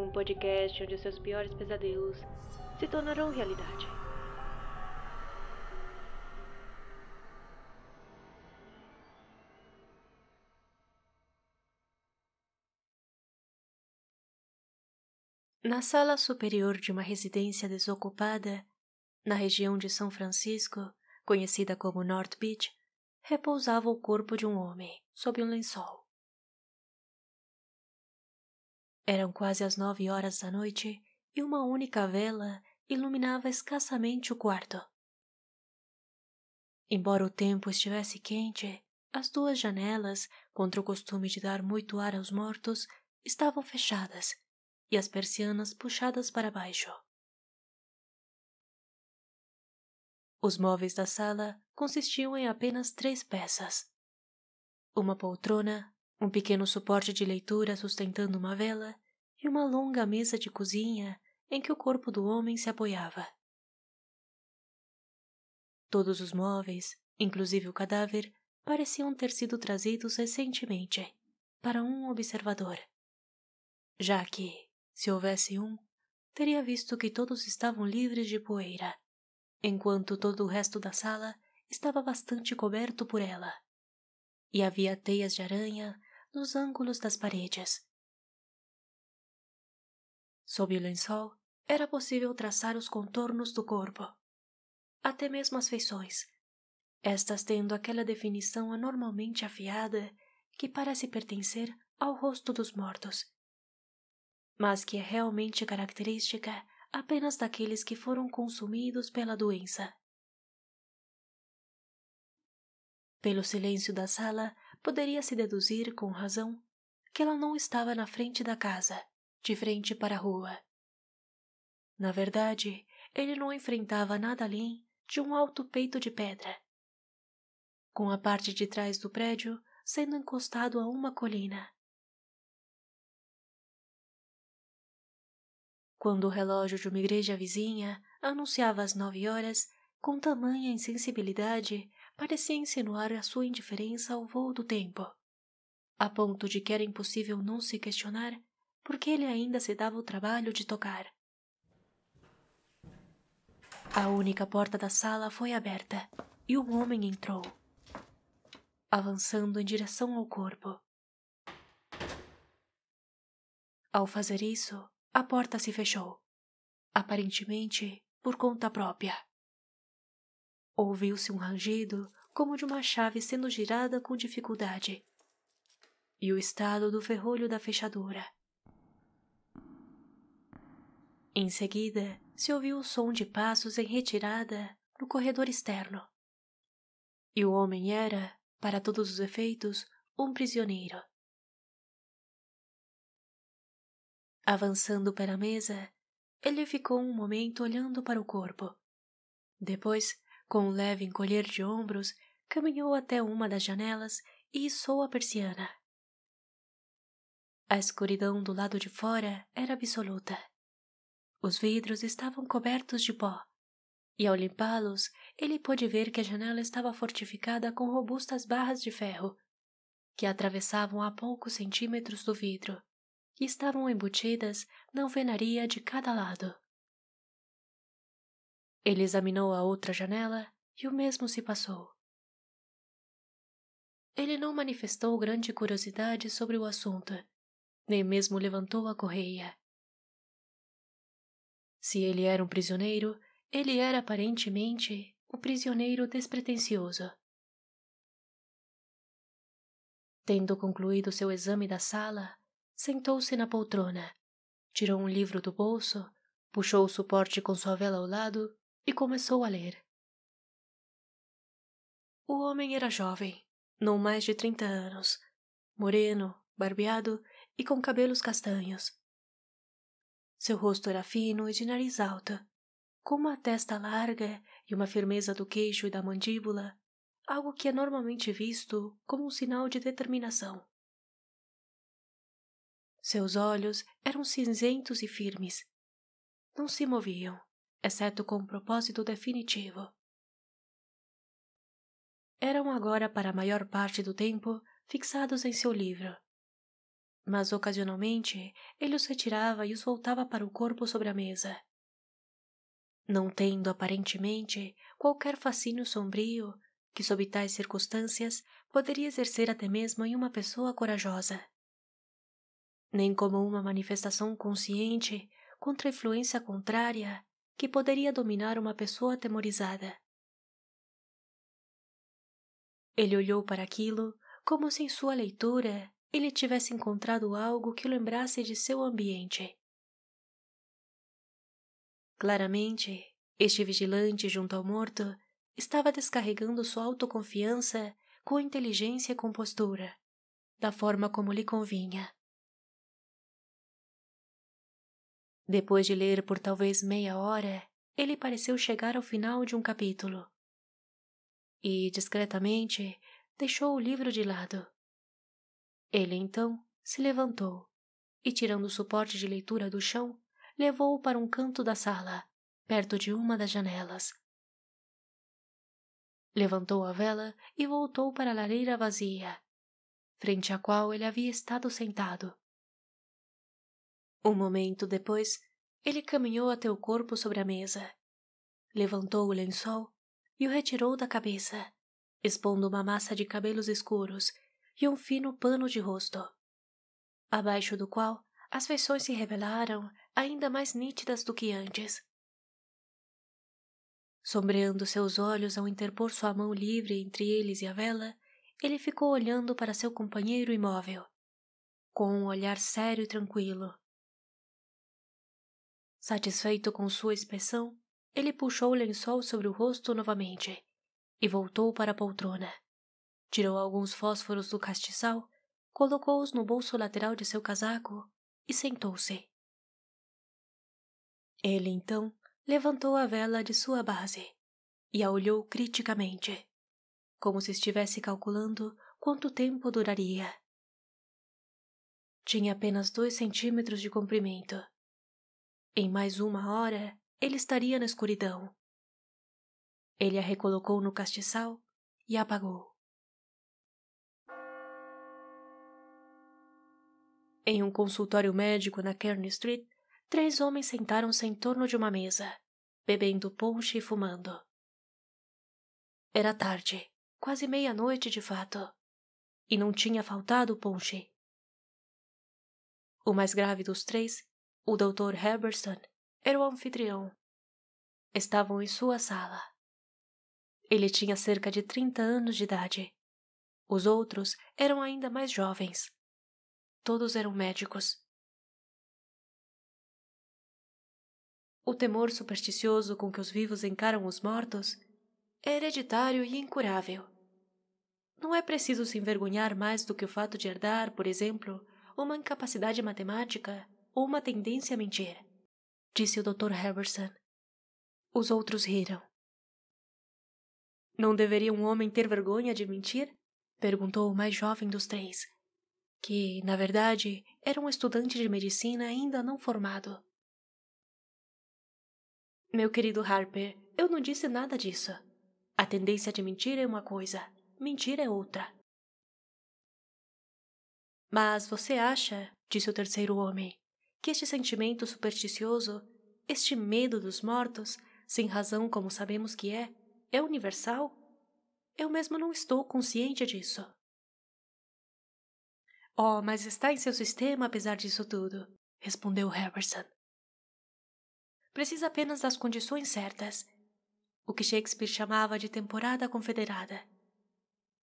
um podcast onde seus piores pesadelos se tornarão realidade. Na sala superior de uma residência desocupada, na região de São Francisco, conhecida como North Beach, repousava o corpo de um homem sob um lençol. Eram quase as nove horas da noite e uma única vela iluminava escassamente o quarto. Embora o tempo estivesse quente, as duas janelas, contra o costume de dar muito ar aos mortos, estavam fechadas e as persianas puxadas para baixo. Os móveis da sala consistiam em apenas três peças: uma poltrona, um pequeno suporte de leitura sustentando uma vela e uma longa mesa de cozinha em que o corpo do homem se apoiava. Todos os móveis, inclusive o cadáver, pareciam ter sido trazidos recentemente para um observador, já que, se houvesse um, teria visto que todos estavam livres de poeira, enquanto todo o resto da sala estava bastante coberto por ela. E havia teias de aranha nos ângulos das paredes. Sob o lençol, era possível traçar os contornos do corpo, até mesmo as feições, estas tendo aquela definição anormalmente afiada que parece pertencer ao rosto dos mortos mas que é realmente característica apenas daqueles que foram consumidos pela doença. Pelo silêncio da sala, poderia-se deduzir com razão que ela não estava na frente da casa, de frente para a rua. Na verdade, ele não enfrentava nada além de um alto peito de pedra, com a parte de trás do prédio sendo encostado a uma colina. Quando o relógio de uma igreja vizinha anunciava as nove horas, com tamanha insensibilidade, parecia insinuar a sua indiferença ao voo do tempo, a ponto de que era impossível não se questionar porque ele ainda se dava o trabalho de tocar. A única porta da sala foi aberta e um homem entrou, avançando em direção ao corpo. Ao fazer isso, a porta se fechou, aparentemente por conta própria. Ouviu-se um rangido como de uma chave sendo girada com dificuldade, e o estado do ferrolho da fechadura. Em seguida, se ouviu o som de passos em retirada no corredor externo. E o homem era, para todos os efeitos, um prisioneiro. Avançando para a mesa, ele ficou um momento olhando para o corpo. Depois, com um leve encolher de ombros, caminhou até uma das janelas e içou a persiana. A escuridão do lado de fora era absoluta. Os vidros estavam cobertos de pó, e ao limpá-los, ele pôde ver que a janela estava fortificada com robustas barras de ferro, que atravessavam a poucos centímetros do vidro que estavam embutidas na alvenaria de cada lado. Ele examinou a outra janela e o mesmo se passou. Ele não manifestou grande curiosidade sobre o assunto, nem mesmo levantou a correia. Se ele era um prisioneiro, ele era aparentemente um prisioneiro despretensioso. Tendo concluído seu exame da sala, sentou-se na poltrona, tirou um livro do bolso, puxou o suporte com sua vela ao lado e começou a ler. O homem era jovem, não mais de trinta anos, moreno, barbeado e com cabelos castanhos. Seu rosto era fino e de nariz alto, com uma testa larga e uma firmeza do queixo e da mandíbula, algo que é normalmente visto como um sinal de determinação. Seus olhos eram cinzentos e firmes. Não se moviam, exceto com um propósito definitivo. Eram agora, para a maior parte do tempo, fixados em seu livro. mas ocasionalmente ele os retirava e os voltava para o corpo sobre a mesa. Não tendo, aparentemente, qualquer fascínio sombrio, que sob tais circunstâncias poderia exercer até mesmo em uma pessoa corajosa. Nem como uma manifestação consciente contra a influência contrária que poderia dominar uma pessoa atemorizada. Ele olhou para aquilo como se em sua leitura ele tivesse encontrado algo que o lembrasse de seu ambiente. Claramente, este vigilante junto ao morto estava descarregando sua autoconfiança com inteligência e compostura, da forma como lhe convinha. Depois de ler por talvez meia hora, ele pareceu chegar ao final de um capítulo. E, discretamente, deixou o livro de lado. Ele então se levantou e, tirando o suporte de leitura do chão, levou-o para um canto da sala, perto de uma das janelas. Levantou a vela e voltou para a lareira vazia, frente à qual ele havia estado sentado. Um momento depois, ele caminhou até o corpo sobre a mesa, levantou o lençol e o retirou da cabeça, expondo uma massa de cabelos escuros e um fino pano de rosto, abaixo do qual as feições se revelaram ainda mais nítidas do que antes. Sombreando seus olhos ao interpor sua mão livre entre eles e a vela, ele ficou olhando para seu companheiro imóvel, com um olhar sério e tranquilo. Satisfeito com sua expressão, ele puxou o lençol sobre o rosto novamente e voltou para a poltrona. Tirou alguns fósforos do castiçal, colocou-os no bolso lateral de seu casaco e sentou-se. Ele então levantou a vela de sua base e a olhou criticamente, como se estivesse calculando quanto tempo duraria. Tinha apenas dois centímetros de comprimento. Em mais uma hora, ele estaria na escuridão. Ele a recolocou no castiçal e apagou. Em um consultório médico na Kearney Street, três homens sentaram-se em torno de uma mesa, bebendo ponche e fumando. Era tarde, quase meia-noite de fato, e não tinha faltado ponche. O mais grave dos três, o Dr. Herberson, era o anfitrião. Estavam em sua sala. Ele tinha cerca de trinta anos de idade. Os outros eram ainda mais jovens, Todos eram médicos. O temor supersticioso com que os vivos encaram os mortos é hereditário e incurável. Não é preciso se envergonhar mais do que o fato de herdar, por exemplo, uma incapacidade matemática ou uma tendência a mentir, disse o Dr. Herberson. Os outros riram. Não deveria um homem ter vergonha de mentir? perguntou o mais jovem dos três que, na verdade, era um estudante de medicina ainda não formado. Meu querido Harper, eu não disse nada disso. A tendência de mentir é uma coisa, mentir é outra. Mas você acha, disse o terceiro homem, que este sentimento supersticioso, este medo dos mortos, sem razão como sabemos que é, é universal? Eu mesmo não estou consciente disso. Oh, mas está em seu sistema apesar disso tudo, respondeu Herberson. Precisa apenas das condições certas, o que Shakespeare chamava de temporada confederada,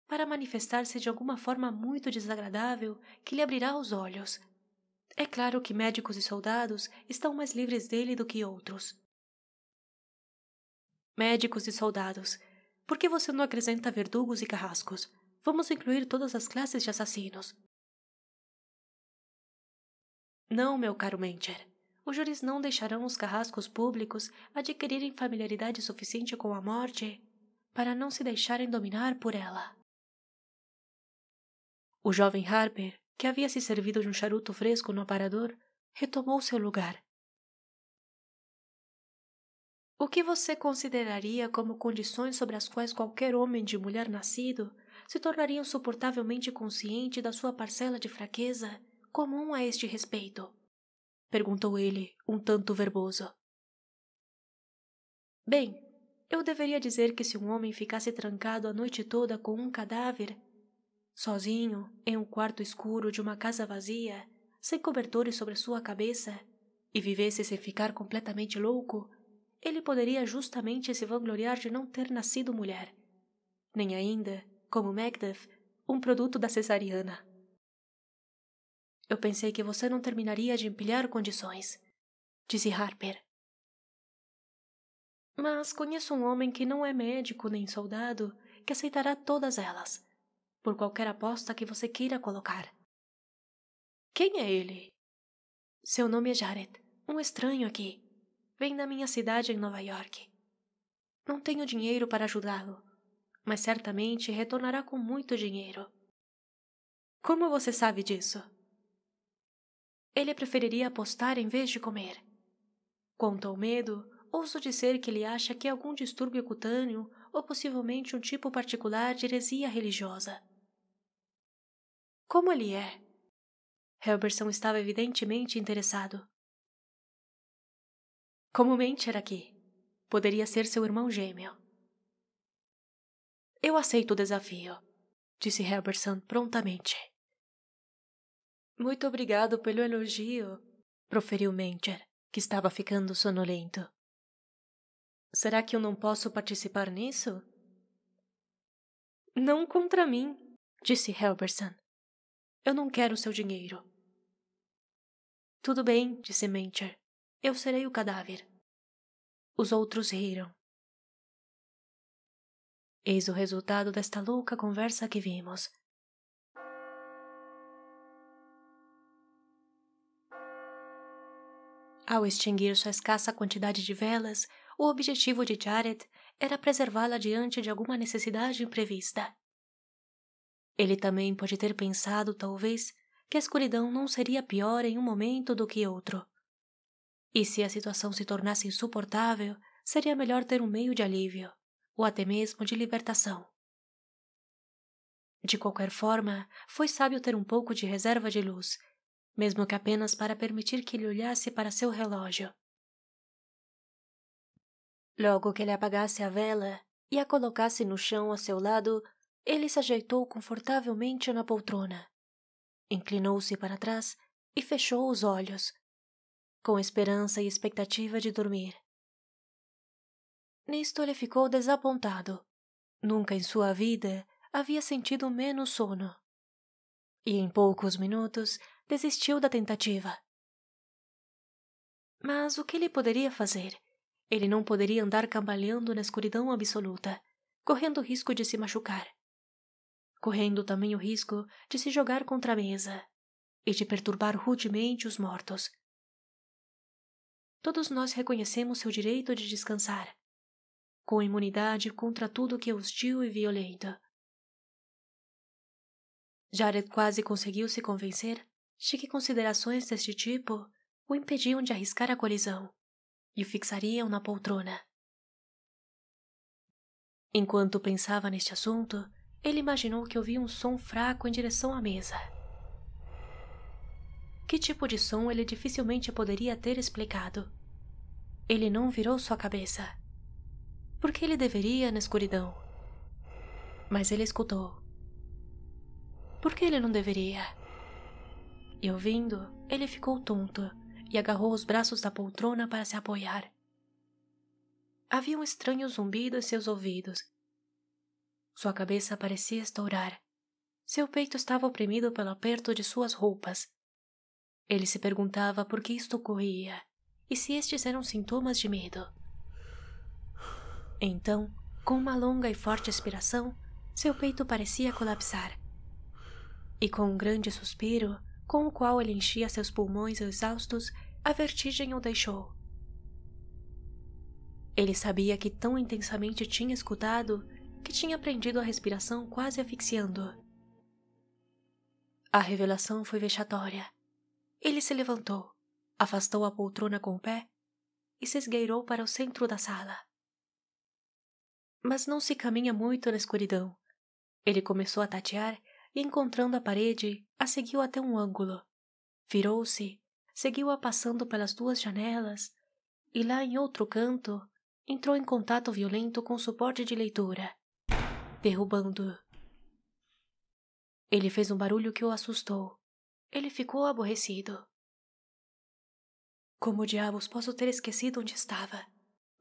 para manifestar-se de alguma forma muito desagradável que lhe abrirá os olhos. É claro que médicos e soldados estão mais livres dele do que outros. Médicos e soldados, por que você não acrescenta verdugos e carrascos? Vamos incluir todas as classes de assassinos. Não, meu caro Mencher. Os júris não deixarão os carrascos públicos adquirirem familiaridade suficiente com a morte para não se deixarem dominar por ela. O jovem Harper, que havia se servido de um charuto fresco no aparador, retomou seu lugar. O que você consideraria como condições sobre as quais qualquer homem de mulher nascido se tornaria insuportavelmente consciente da sua parcela de fraqueza comum a este respeito? Perguntou ele, um tanto verboso. Bem, eu deveria dizer que se um homem ficasse trancado a noite toda com um cadáver, sozinho, em um quarto escuro de uma casa vazia, sem cobertores sobre sua cabeça, e vivesse sem ficar completamente louco, ele poderia justamente se vangloriar de não ter nascido mulher, nem ainda, como Macduff, um produto da cesariana. Eu pensei que você não terminaria de empilhar condições, disse Harper. Mas conheço um homem que não é médico nem soldado que aceitará todas elas, por qualquer aposta que você queira colocar. Quem é ele? Seu nome é Jared, um estranho aqui. Vem da minha cidade em Nova York. Não tenho dinheiro para ajudá-lo, mas certamente retornará com muito dinheiro. Como você sabe disso? Ele preferiria apostar em vez de comer. Quanto ao medo, ouso dizer que ele acha que algum distúrbio cutâneo ou possivelmente um tipo particular de heresia religiosa. Como ele é? Helberson estava evidentemente interessado. Como Mencher aqui. Poderia ser seu irmão gêmeo. Eu aceito o desafio, disse Helberson prontamente. Muito obrigado pelo elogio, proferiu Mencher, que estava ficando sonolento. Será que eu não posso participar nisso? Não contra mim, disse Helberson. Eu não quero seu dinheiro. Tudo bem, disse Mencher. Eu serei o cadáver. Os outros riram. Eis o resultado desta louca conversa que vimos. Ao extinguir sua escassa quantidade de velas, o objetivo de Jared era preservá-la diante de alguma necessidade imprevista. Ele também pode ter pensado, talvez, que a escuridão não seria pior em um momento do que outro. E se a situação se tornasse insuportável, seria melhor ter um meio de alívio, ou até mesmo de libertação. De qualquer forma, foi sábio ter um pouco de reserva de luz, mesmo que apenas para permitir que ele olhasse para seu relógio. Logo que ele apagasse a vela e a colocasse no chão a seu lado, ele se ajeitou confortavelmente na poltrona. Inclinou-se para trás e fechou os olhos, com esperança e expectativa de dormir. Nisto ele ficou desapontado. Nunca em sua vida havia sentido menos sono. E em poucos minutos desistiu da tentativa. Mas o que ele poderia fazer? Ele não poderia andar cambaleando na escuridão absoluta, correndo o risco de se machucar. Correndo também o risco de se jogar contra a mesa e de perturbar rudemente os mortos todos nós reconhecemos seu direito de descansar, com imunidade contra tudo que é hostil e violento. Jared quase conseguiu se convencer de que considerações deste tipo o impediam de arriscar a colisão e o fixariam na poltrona. Enquanto pensava neste assunto, ele imaginou que ouvia um som fraco em direção à mesa. Que tipo de som ele dificilmente poderia ter explicado. Ele não virou sua cabeça. Por que ele deveria na escuridão? Mas ele escutou. Por que ele não deveria? E ouvindo, ele ficou tonto e agarrou os braços da poltrona para se apoiar. Havia um estranho zumbido em seus ouvidos. Sua cabeça parecia estourar. Seu peito estava oprimido pelo aperto de suas roupas. Ele se perguntava por que isto ocorria e se estes eram sintomas de medo. Então, com uma longa e forte expiração, seu peito parecia colapsar. E com um grande suspiro, com o qual ele enchia seus pulmões exaustos, a vertigem o deixou. Ele sabia que tão intensamente tinha escutado que tinha prendido a respiração quase asfixiando. A revelação foi vexatória. Ele se levantou, afastou a poltrona com o pé e se esgueirou para o centro da sala. Mas não se caminha muito na escuridão. Ele começou a tatear encontrando a parede, a seguiu até um ângulo, Virou-se, seguiu-a passando pelas duas janelas e lá em outro canto entrou em contato violento com o suporte de leitura, derrubando. Ele fez um barulho que o assustou. Ele ficou aborrecido. Como diabos posso ter esquecido onde estava?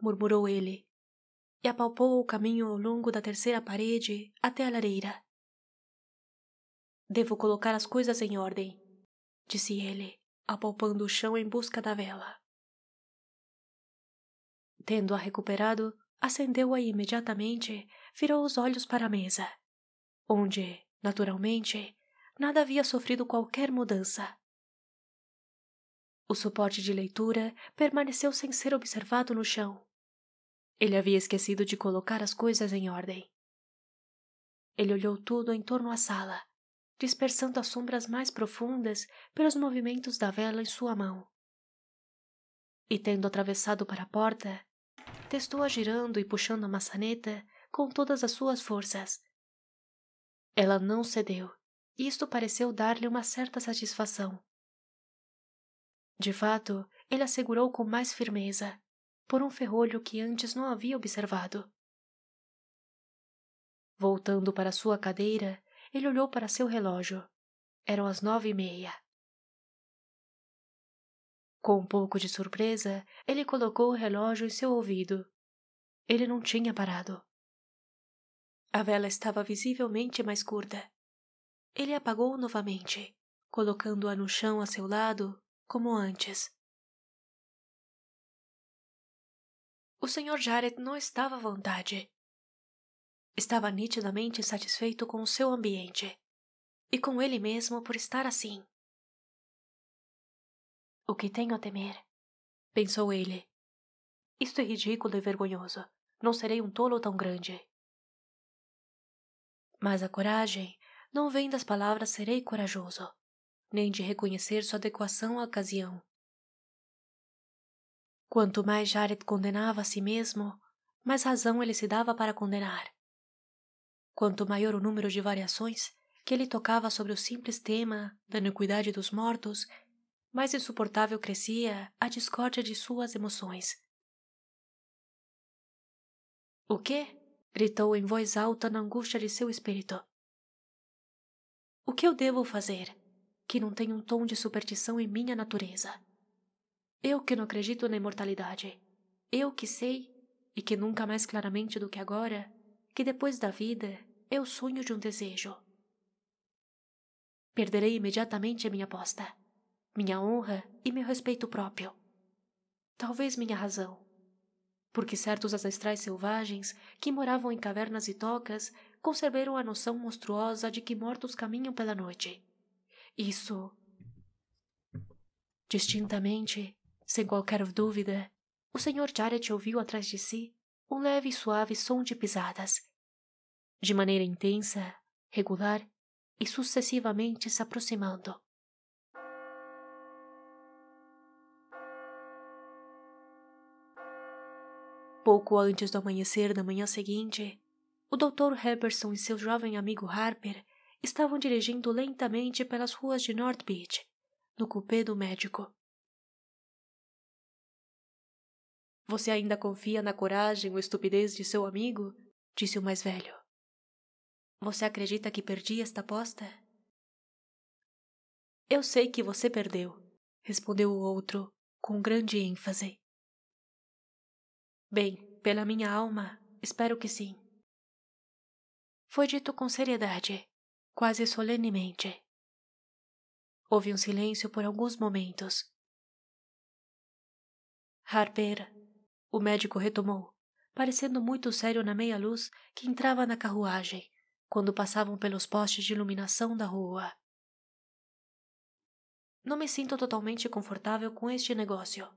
murmurou ele, e apalpou o caminho ao longo da terceira parede até a lareira. Devo colocar as coisas em ordem, disse ele, apalpando o chão em busca da vela. Tendo-a recuperado, acendeu-a e imediatamente virou os olhos para a mesa, onde, naturalmente, nada havia sofrido qualquer mudança. O suporte de leitura permaneceu sem ser observado no chão. Ele havia esquecido de colocar as coisas em ordem. Ele olhou tudo em torno à sala, dispersando as sombras mais profundas pelos movimentos da vela em sua mão. E tendo atravessado para a porta, testou-a girando e puxando a maçaneta com todas as suas forças. Ela não cedeu, e isto pareceu dar-lhe uma certa satisfação. De fato, ele assegurou com mais firmeza, por um ferrolho que antes não havia observado. Voltando para sua cadeira, ele olhou para seu relógio. Eram as nove e meia. Com um pouco de surpresa, ele colocou o relógio em seu ouvido. Ele não tinha parado. A vela estava visivelmente mais curta. Ele apagou novamente, colocando-a no chão a seu lado como antes. O Sr. Jared não estava à vontade. Estava nitidamente insatisfeito com o seu ambiente e com ele mesmo por estar assim. O que tenho a temer? pensou ele. Isto é ridículo e vergonhoso. Não serei um tolo tão grande. Mas a coragem não vem das palavras serei corajoso nem de reconhecer sua adequação à ocasião. Quanto mais Jared condenava a si mesmo, mais razão ele se dava para condenar. Quanto maior o número de variações que ele tocava sobre o simples tema da iniquidade dos mortos, mais insuportável crescia a discórdia de suas emoções. O quê? gritou em voz alta na angústia de seu espírito. O que eu devo fazer? que não tem um tom de superstição em minha natureza. Eu que não acredito na imortalidade. Eu que sei, e que nunca mais claramente do que agora, que depois da vida eu sonho de um desejo. Perderei imediatamente a minha aposta, minha honra e meu respeito próprio. Talvez minha razão. Porque certos ancestrais selvagens que moravam em cavernas e tocas conservaram a noção monstruosa de que mortos caminham pela noite isso. Distintamente, sem qualquer dúvida, o Sr. Jarrett ouviu atrás de si um leve e suave som de pisadas. De maneira intensa, regular e sucessivamente se aproximando. Pouco antes do amanhecer da manhã seguinte, o Dr. Heberson e seu jovem amigo Harper estavam dirigindo lentamente pelas ruas de North Beach, no cupê do médico. Você ainda confia na coragem ou estupidez de seu amigo? disse o mais velho. Você acredita que perdi esta aposta? Eu sei que você perdeu, respondeu o outro, com grande ênfase. Bem, pela minha alma, espero que sim. Foi dito com seriedade, quase solenemente. Houve um silêncio por alguns momentos. Harper, o médico retomou, parecendo muito sério na meia-luz que entrava na carruagem, quando passavam pelos postes de iluminação da rua. Não me sinto totalmente confortável com este negócio.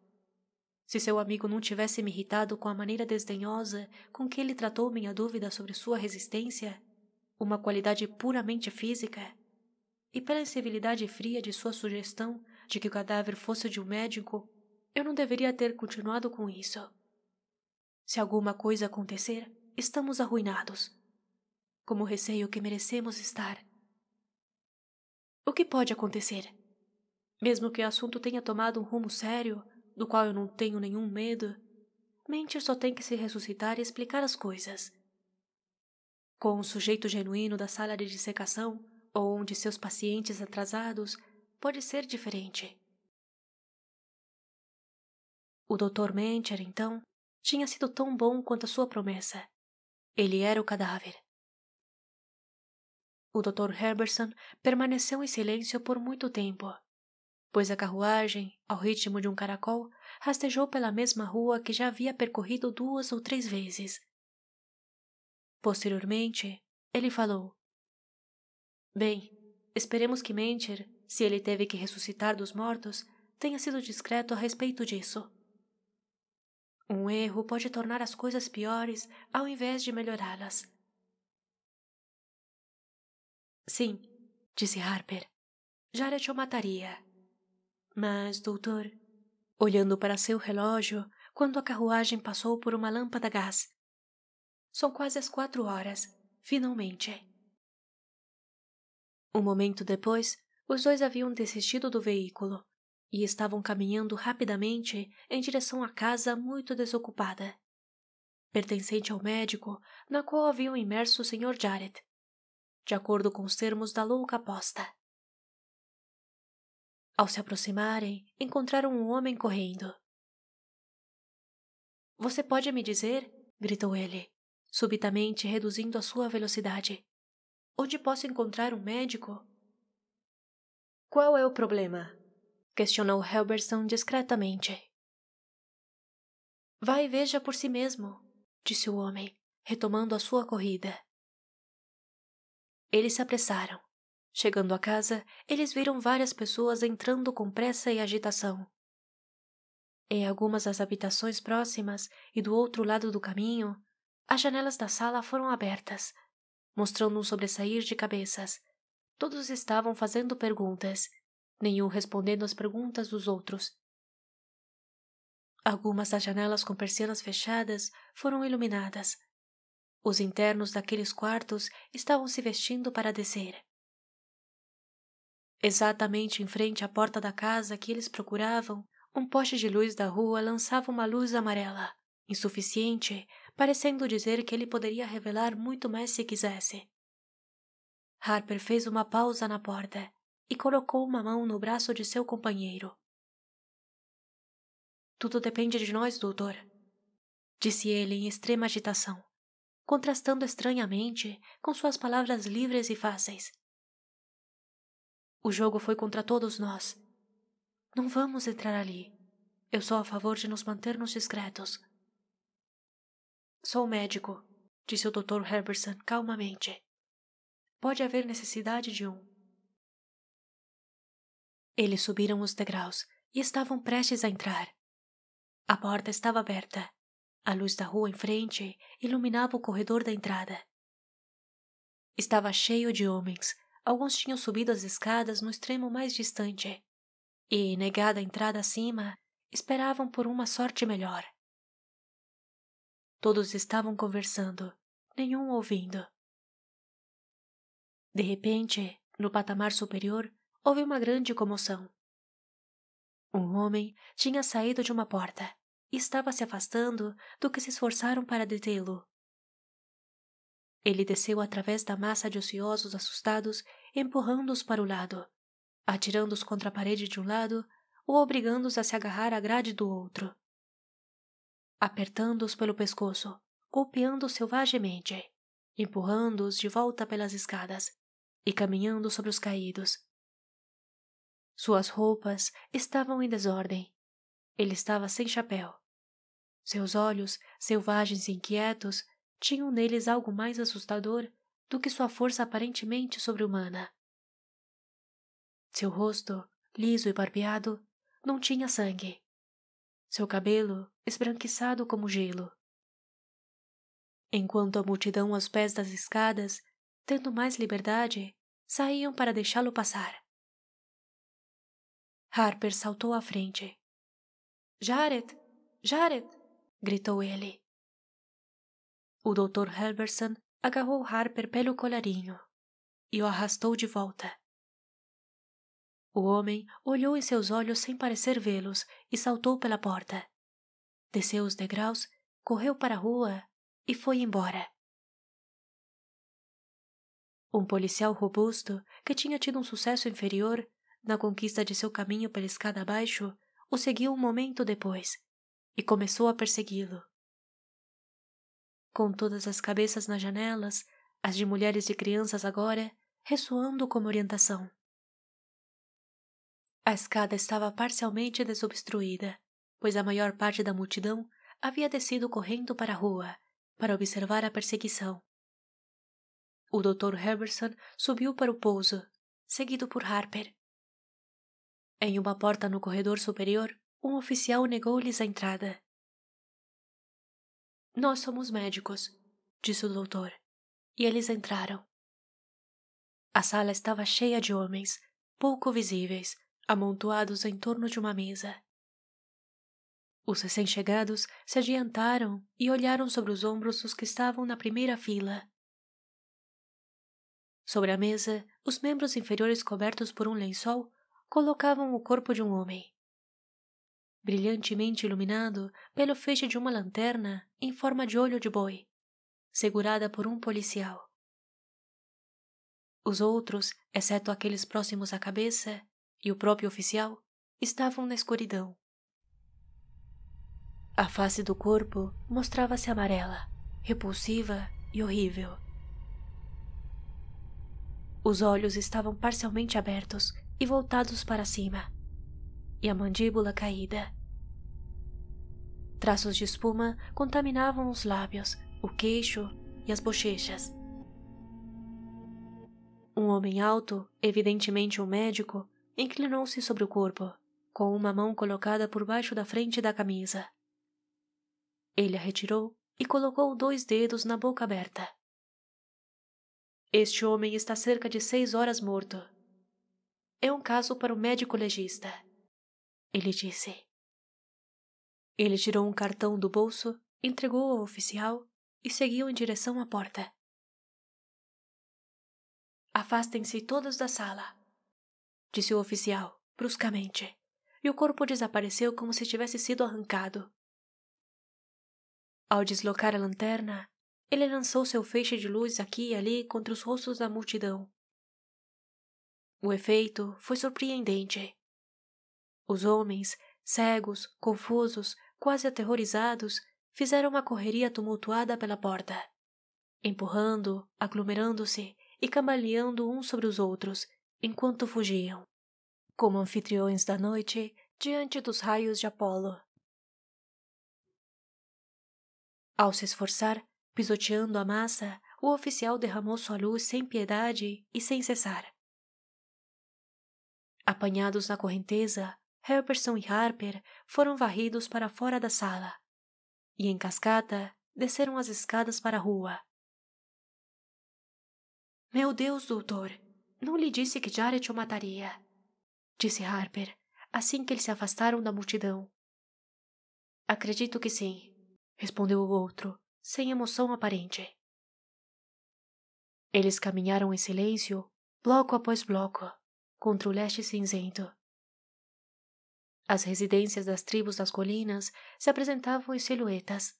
Se seu amigo não tivesse me irritado com a maneira desdenhosa com que ele tratou minha dúvida sobre sua resistência, uma qualidade puramente física, e pela incivilidade fria de sua sugestão de que o cadáver fosse de um médico, eu não deveria ter continuado com isso. Se alguma coisa acontecer, estamos arruinados. Como receio que merecemos estar. O que pode acontecer? Mesmo que o assunto tenha tomado um rumo sério, do qual eu não tenho nenhum medo, Mentir só tem que se ressuscitar e explicar as coisas. Com um sujeito genuíno da sala de dissecação ou um de seus pacientes atrasados, pode ser diferente. O Dr. Mencher, então, tinha sido tão bom quanto a sua promessa. Ele era o cadáver. O Dr. Herberson permaneceu em silêncio por muito tempo, pois a carruagem, ao ritmo de um caracol, rastejou pela mesma rua que já havia percorrido duas ou três vezes. Posteriormente, ele falou: Bem, esperemos que Mencher, se ele teve que ressuscitar dos mortos, tenha sido discreto a respeito disso. Um erro pode tornar as coisas piores ao invés de melhorá-las. Sim, disse Harper. Jared o mataria. Mas, doutor, olhando para seu relógio quando a carruagem passou por uma lâmpada a gás. São quase as quatro horas, finalmente. Um momento depois, os dois haviam desistido do veículo e estavam caminhando rapidamente em direção à casa muito desocupada, pertencente ao médico na qual haviam imerso o Sr. Jarrett, de acordo com os termos da louca aposta. Ao se aproximarem, encontraram um homem correndo. Você pode me dizer? gritou ele, subitamente reduzindo a sua velocidade. Onde posso encontrar um médico? Qual é o problema? questionou Helberson discretamente. Vá e veja por si mesmo, disse o homem, retomando a sua corrida. Eles se apressaram. Chegando à casa, eles viram várias pessoas entrando com pressa e agitação. Em algumas das habitações próximas e do outro lado do caminho, as janelas da sala foram abertas, mostrando um sobressair de cabeças. Todos estavam fazendo perguntas, nenhum respondendo às perguntas dos outros. Algumas das janelas com persianas fechadas foram iluminadas. Os internos daqueles quartos estavam se vestindo para descer. Exatamente em frente à porta da casa que eles procuravam, um poste de luz da rua lançava uma luz amarela, insuficiente, parecendo dizer que ele poderia revelar muito mais se quisesse. Harper fez uma pausa na porta e colocou uma mão no braço de seu companheiro. Tudo depende de nós, doutor, disse ele em extrema agitação, contrastando estranhamente com suas palavras livres e fáceis. O jogo foi contra todos nós. Não vamos entrar ali. Eu sou a favor de nos mantermos discretos. Sou médico, disse o Dr. Herberson calmamente. Pode haver necessidade de um. Eles subiram os degraus e estavam prestes a entrar. A porta estava aberta. A luz da rua em frente iluminava o corredor da entrada. Estava cheio de homens, Alguns tinham subido as escadas no extremo mais distante e, negada a entrada acima, esperavam por uma sorte melhor. Todos estavam conversando, nenhum ouvindo. De repente, no patamar superior, houve uma grande comoção. Um homem tinha saído de uma porta estava se afastando do que se esforçaram para detê-lo. Ele desceu através da massa de ociosos assustados, empurrando-os para o lado, atirando-os contra a parede de um lado ou obrigando-os a se agarrar à grade do outro. Apertando-os pelo pescoço, golpeando-os selvagemente, empurrando-os de volta pelas escadas e caminhando sobre os caídos. Suas roupas estavam em desordem. Ele estava sem chapéu. Seus olhos, selvagens e inquietos, tinham neles algo mais assustador do que sua força aparentemente sobre-humana. Seu rosto, liso e barbeado, não tinha sangue. Seu cabelo, esbranquiçado como gelo. Enquanto a multidão aos pés das escadas, tendo mais liberdade, saíam para deixá-lo passar. Harper saltou à frente. Jared! Jared! Gritou ele. O Dr. Helberson agarrou Harper pelo colarinho e o arrastou de volta. O homem olhou em seus olhos sem parecer vê-los e saltou pela porta. Desceu os degraus, correu para a rua e foi embora. Um policial robusto, que tinha tido um sucesso inferior na conquista de seu caminho pela escada abaixo, o seguiu um momento depois e começou a persegui-lo. Com todas as cabeças nas janelas, as de mulheres e crianças agora, ressoando como orientação. A escada estava parcialmente desobstruída, pois a maior parte da multidão havia descido correndo para a rua para observar a perseguição. O Dr. Herberson subiu para o pouso, seguido por Harper. Em uma porta no corredor superior, um oficial negou-lhes a entrada. Nós somos médicos, disse o doutor, e eles entraram. A sala estava cheia de homens, pouco visíveis, amontoados em torno de uma mesa. Os recém-chegados se adiantaram e olharam sobre os ombros dos que estavam na primeira fila. Sobre a mesa, os membros inferiores cobertos por um lençol colocavam o corpo de um homem. Brilhantemente iluminado pelo feixe de uma lanterna em forma de olho de boi, segurada por um policial. Os outros, exceto aqueles próximos à cabeça e o próprio oficial, estavam na escuridão. A face do corpo mostrava-se amarela, repulsiva e horrível. Os olhos estavam parcialmente abertos e voltados para cima, e a mandíbula caída. Traços de espuma contaminavam os lábios, o queixo e as bochechas. Um homem alto, evidentemente um médico, inclinou-se sobre o corpo, com uma mão colocada por baixo da frente da camisa. Ele a retirou e colocou dois dedos na boca aberta. Este homem está cerca de seis horas morto. É um caso para o médico legista. Ele disse. Ele tirou um cartão do bolso, entregou ao oficial e seguiu em direção à porta. Afastem-se todos da sala, disse o oficial, bruscamente, e o corpo desapareceu como se tivesse sido arrancado. Ao deslocar a lanterna, ele lançou seu feixe de luz aqui e ali contra os rostos da multidão. O efeito foi surpreendente. Os homens, cegos, confusos, quase aterrorizados, fizeram uma correria tumultuada pela porta, empurrando, aglomerando-se e cambaleando uns sobre os outros, enquanto fugiam, como anfitriões da noite diante dos raios de Apolo. Ao se esforçar, Pisoteando a massa, o oficial derramou sua luz sem piedade e sem cessar. Apanhados na correnteza, Herberson e Harper foram varridos para fora da sala e, em cascata, desceram as escadas para a rua. Meu Deus, doutor, não lhe disse que Jared o mataria, disse Harper, assim que eles se afastaram da multidão. Acredito que sim, respondeu o outro, sem emoção aparente. Eles caminharam em silêncio, bloco após bloco, contra o leste cinzento. As residências das tribos das colinas se apresentavam em silhuetas.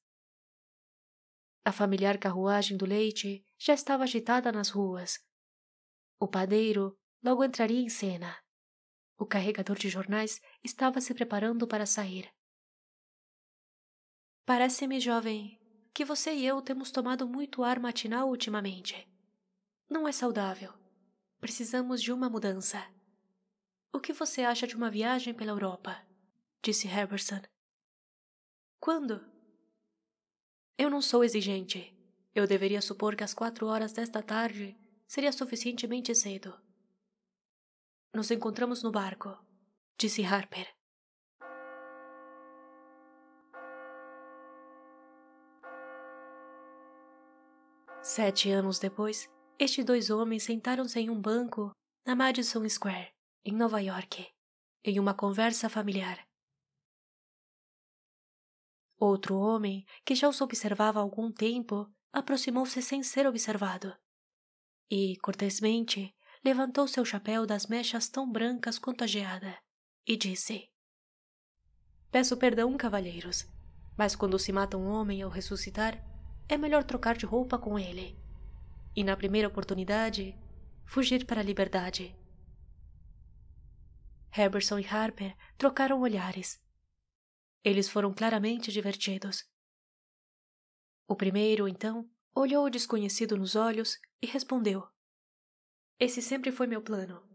A familiar carruagem do leite já estava agitada nas ruas. O padeiro logo entraria em cena. O carregador de jornais estava se preparando para sair. Parece-me, jovem, que você e eu temos tomado muito ar matinal ultimamente. Não é saudável. Precisamos de uma mudança. O que você acha de uma viagem pela Europa? Disse Herberson. Quando? Eu não sou exigente. Eu deveria supor que às quatro horas desta tarde seria suficientemente cedo. Nos encontramos no barco, disse Harper. Sete anos depois, estes dois homens sentaram-se em um banco na Madison Square, em Nova York, em uma conversa familiar. Outro homem, que já os observava há algum tempo, aproximou-se sem ser observado e, cortesmente, levantou seu chapéu das mechas tão brancas quanto a geada e disse: Peço perdão, cavalheiros, mas quando se mata um homem ao ressuscitar, é melhor trocar de roupa com ele. E na primeira oportunidade, fugir para a liberdade. Herberson e Harper trocaram olhares. Eles foram claramente divertidos. O primeiro, então, olhou o desconhecido nos olhos e respondeu: Esse sempre foi meu plano.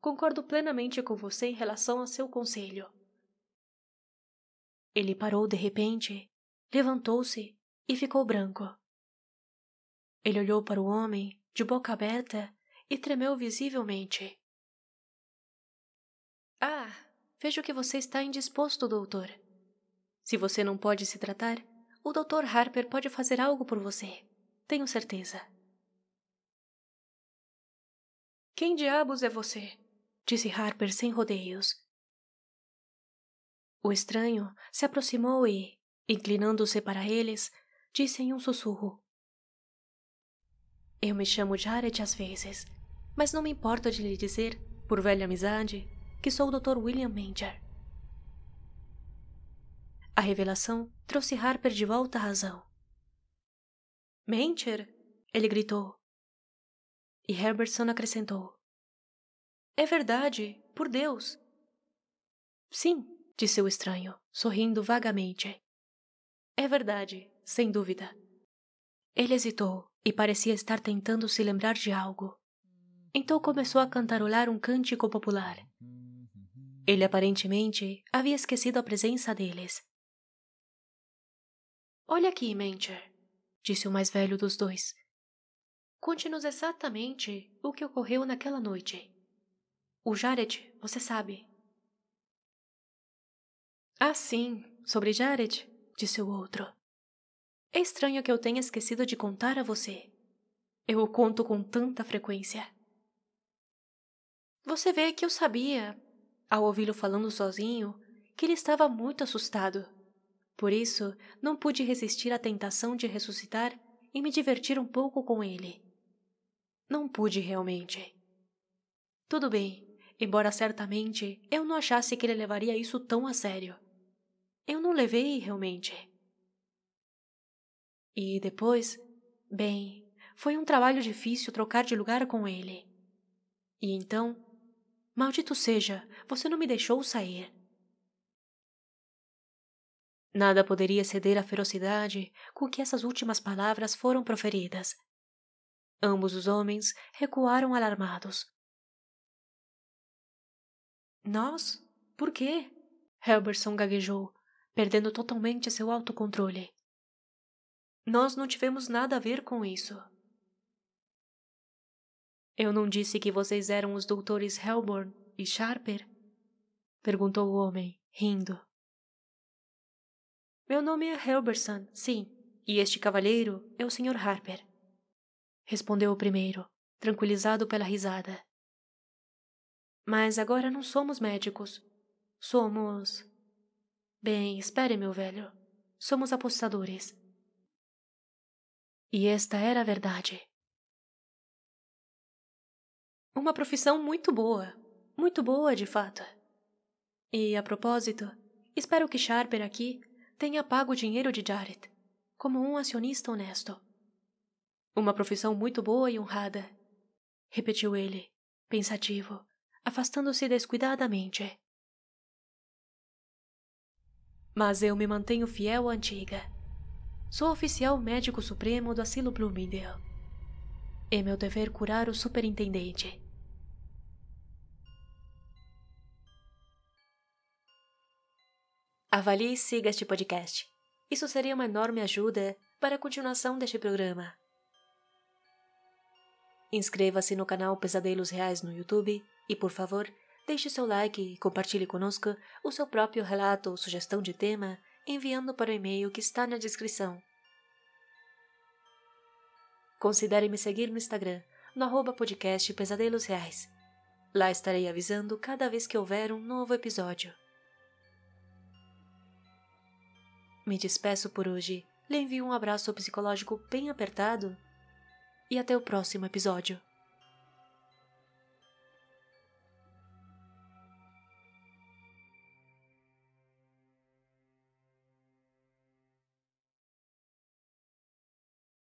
Concordo plenamente com você em relação ao seu conselho. Ele parou de repente, levantou-se e ficou branco. Ele olhou para o homem, de boca aberta, e tremeu visivelmente. Ah, vejo que você está indisposto, doutor. Se você não pode se tratar, o Dr. Harper pode fazer algo por você. Tenho certeza. Quem diabos é você? disse Harper sem rodeios. O estranho se aproximou e, inclinando-se para eles, disse em um sussurro: Eu me chamo Jared às vezes, mas não me importo de lhe dizer, por velha amizade, que sou o Dr. William Manger. A revelação trouxe Harper de volta à razão. Mencher? Ele gritou. E Herbertson acrescentou. É verdade, por Deus. Sim, disse o estranho, sorrindo vagamente. É verdade, sem dúvida. Ele hesitou e parecia estar tentando se lembrar de algo. Então começou a cantarolar um cântico popular. Ele aparentemente havia esquecido a presença deles. Olha aqui, Mencher, disse o mais velho dos dois. Conte-nos exatamente o que ocorreu naquela noite. O Jared, você sabe. Ah, sim, sobre Jared, disse o outro. É estranho que eu tenha esquecido de contar a você. Eu o conto com tanta frequência. Você vê que eu sabia, ao ouvi-lo falando sozinho, que ele estava muito assustado. Por isso, não pude resistir à tentação de ressuscitar e me divertir um pouco com ele. Não pude realmente. Tudo bem, embora certamente eu não achasse que ele levaria isso tão a sério. Eu não levei realmente. E depois, bem, foi um trabalho difícil trocar de lugar com ele. E então, maldito seja, você não me deixou sair. Nada poderia ceder à ferocidade com que essas últimas palavras foram proferidas. Ambos os homens recuaram alarmados. Nós? Por quê? Helberson gaguejou, perdendo totalmente seu autocontrole. Nós não tivemos nada a ver com isso. Eu não disse que vocês eram os doutores Helborn e Sharper? Perguntou o homem, rindo. Meu nome é Helberson, sim, e este cavalheiro é o Sr. Harper. Respondeu o primeiro, tranquilizado pela risada. Mas agora não somos médicos. Somos. Bem, espere, meu velho. Somos apostadores. E esta era a verdade. Uma profissão muito boa. Muito boa, de fato. E, a propósito, espero que Sharper aqui tenha pago o dinheiro de Jared, como um acionista honesto. Uma profissão muito boa e honrada, repetiu ele, pensativo, afastando-se descuidadamente. Mas eu me mantenho fiel à antiga. Sou oficial médico supremo do asilo Bloomingdale. É meu dever curar o superintendente. Avalie e siga este podcast. Isso seria uma enorme ajuda para a continuação deste programa. Inscreva-se no canal Pesadelos Reais no YouTube e, por favor, deixe seu like e compartilhe conosco o seu próprio relato ou sugestão de tema enviando para o e-mail que está na descrição. Considere me seguir no Instagram, no arroba podcast Pesadelos Reais. Lá estarei avisando cada vez que houver um novo episódio. Me despeço por hoje, lhe envio um abraço psicológico bem apertado e até o próximo episódio.